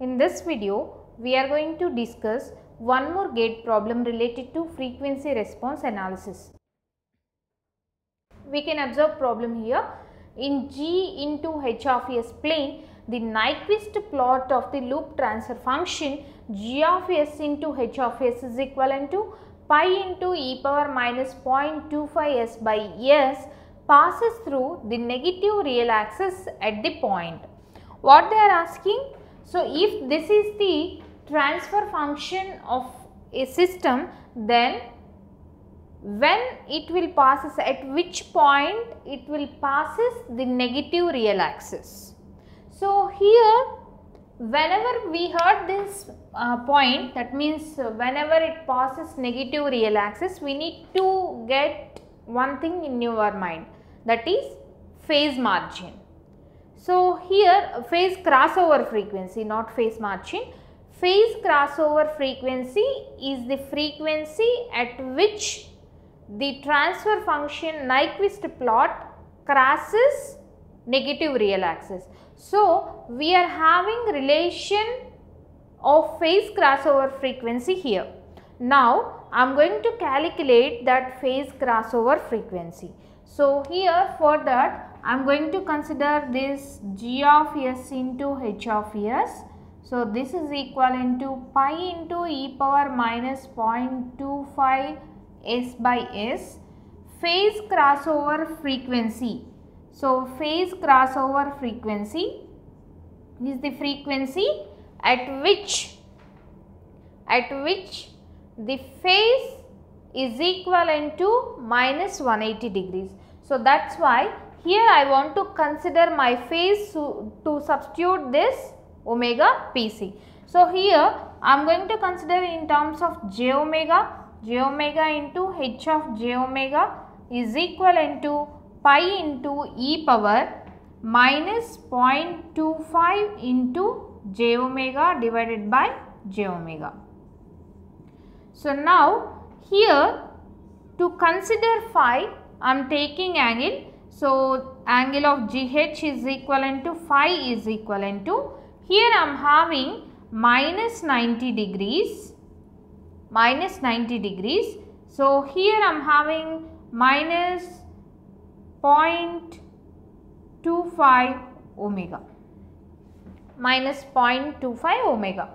In this video, we are going to discuss one more gate problem related to frequency response analysis. We can observe problem here. In G into H of S plane, the Nyquist plot of the loop transfer function G of S into H of S is equivalent to pi into e power minus 0.25 S by S passes through the negative real axis at the point. What they are asking? So, if this is the transfer function of a system then when it will passes at which point it will passes the negative real axis. So, here whenever we heard this uh, point that means whenever it passes negative real axis we need to get one thing in your mind that is phase margin. So, here phase crossover frequency not phase margin phase crossover frequency is the frequency at which the transfer function Nyquist plot crosses negative real axis. So, we are having relation of phase crossover frequency here. Now, I am going to calculate that phase crossover frequency. So, here for that I am going to consider this g of s into h of s. So, this is equivalent to pi into e power minus 0.25 s by s phase crossover frequency. So, phase crossover frequency is the frequency at which at which the phase is equivalent to minus 180 degrees. So, that is why here I want to consider my phase to, substitute this omega Pc. So, here I am going to consider in terms of j omega, j omega into h of j omega is equivalent to pi into e power minus 0.25 into j omega divided by j omega. So, now here to consider phi I am taking angle. So, angle of GH is equivalent to phi is equivalent to here I am having minus 90 degrees minus 90 degrees. So, here I am having minus 0.25 omega minus 0.25 omega.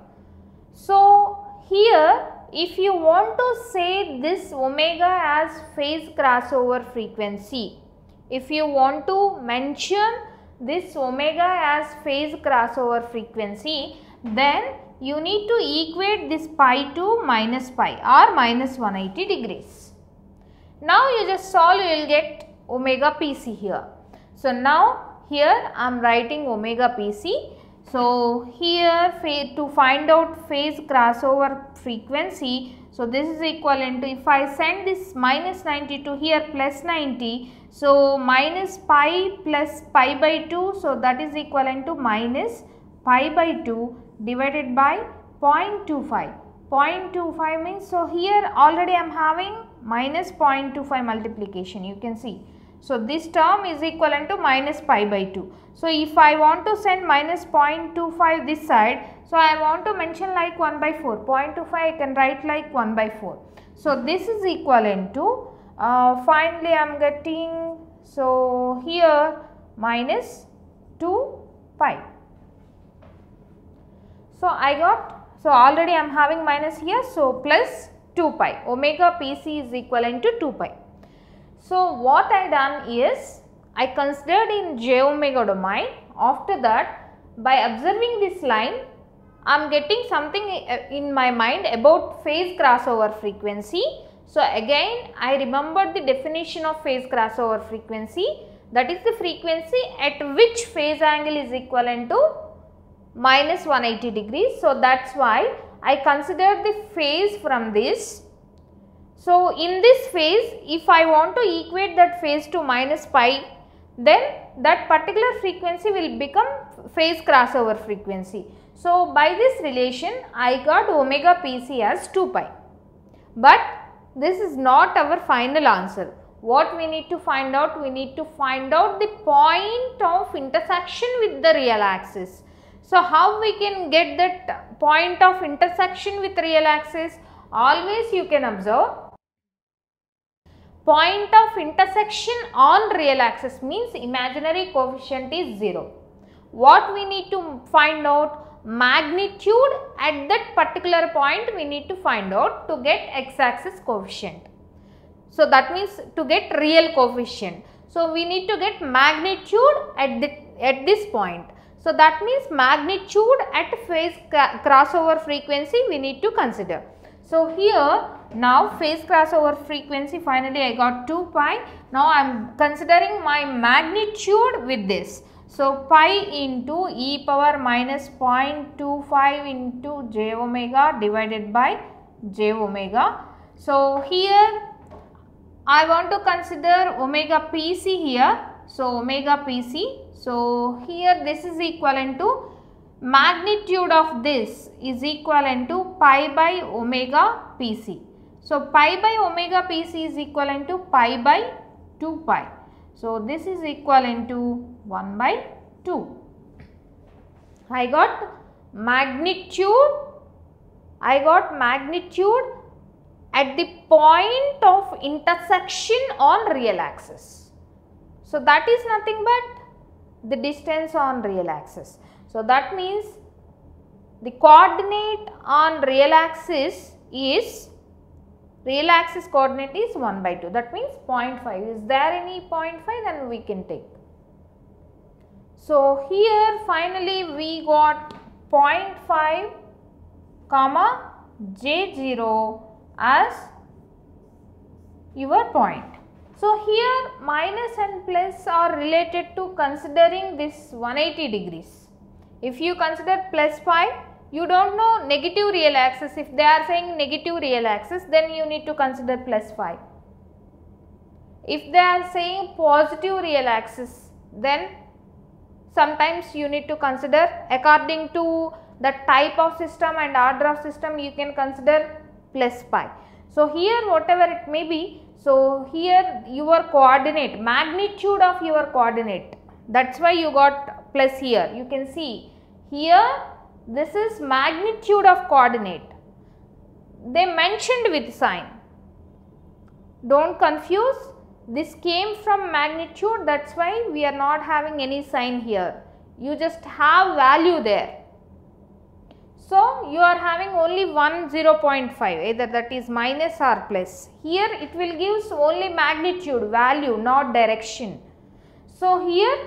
So, here if you want to say this omega as phase crossover frequency, if you want to mention this omega as phase crossover frequency, then you need to equate this pi to minus pi or minus 180 degrees. Now you just solve, you will get omega Pc here. So now here I am writing omega Pc. So here to find out phase crossover frequency, so this is equivalent to if I send this minus 90 to here plus 90, so minus pi plus pi by 2, so that is equivalent to minus pi by 2 divided by 0.25. 0.25 means, so here already I am having minus 0.25 multiplication you can see. So, this term is equivalent to minus pi by 2. So, if I want to send minus 0.25 this side, so I want to mention like 1 by 4, 0.25 I can write like 1 by 4. So, this is equivalent to uh, finally I am getting so here minus 2 pi. So, I got so already I am having minus here so plus 2 pi omega Pc is equivalent to 2 pi. So, what I done is I considered in j omega domain after that by observing this line I am getting something uh, in my mind about phase crossover frequency. So, again I remembered the definition of phase crossover frequency that is the frequency at which phase angle is equivalent to minus 180 degrees. So, that is why I considered the phase from this so, in this phase if I want to equate that phase to minus pi then that particular frequency will become phase crossover frequency. So, by this relation I got omega Pc as 2 pi, but this is not our final answer. What we need to find out? We need to find out the point of intersection with the real axis. So, how we can get that point of intersection with real axis? Always you can observe point of intersection on real axis means imaginary coefficient is 0. What we need to find out? Magnitude at that particular point we need to find out to get x-axis coefficient. So, that means to get real coefficient. So, we need to get magnitude at, the, at this point. So, that means magnitude at phase crossover frequency we need to consider. So, here now phase crossover frequency finally I got 2 pi. Now, I am considering my magnitude with this. So, pi into e power minus 0.25 into j omega divided by j omega. So, here I want to consider omega pc here. So, omega pc so, here this is equivalent to magnitude of this is equivalent to pi by omega Pc. So, pi by omega Pc is equivalent to pi by 2 pi. So, this is equivalent to 1 by 2. I got magnitude, I got magnitude at the point of intersection on real axis. So, that is nothing but the distance on real axis. So, that means the coordinate on real axis is real axis coordinate is 1 by 2 that means 0.5 is there any 0.5 then we can take. So, here finally we got 0.5 comma j0 as your point. So, here minus and plus are related to considering this 180 degrees. If you consider plus 5, you do not know negative real axis. If they are saying negative real axis, then you need to consider plus 5. If they are saying positive real axis, then sometimes you need to consider according to the type of system and order of system you can consider plus pi. So, here whatever it may be so, here your coordinate, magnitude of your coordinate, that is why you got plus here. You can see here this is magnitude of coordinate. They mentioned with sign. Do not confuse, this came from magnitude that is why we are not having any sign here. You just have value there. So, you are having only one 0.5 either that is minus or plus. Here it will gives only magnitude value not direction. So, here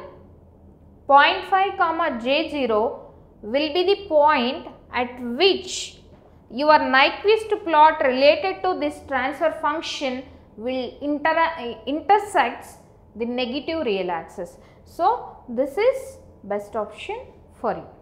0.5 comma j0 will be the point at which your Nyquist plot related to this transfer function will inter intersects the negative real axis. So, this is best option for you.